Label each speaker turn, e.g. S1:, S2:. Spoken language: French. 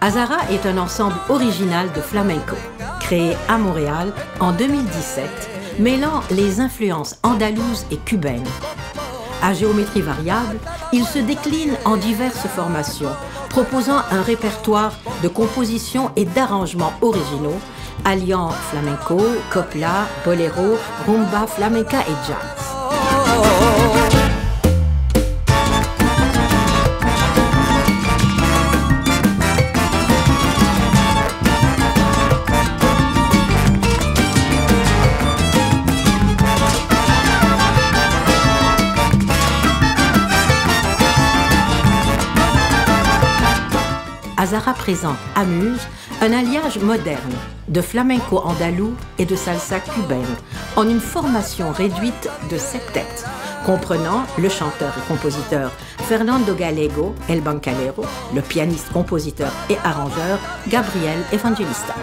S1: Azara est un ensemble original de flamenco, créé à Montréal en 2017, mêlant les influences andalouses et cubaines. À géométrie variable, il se décline en diverses formations, proposant un répertoire de compositions et d'arrangements originaux, alliant flamenco, copla, bolero, rumba, flamenca et jazz. Azara présente Amuse, un alliage moderne de flamenco andalou et de salsa cubaine, en une formation réduite de sept têtes, comprenant le chanteur et compositeur Fernando Gallego El Bancalero, le pianiste, compositeur et arrangeur Gabriel Evangelista.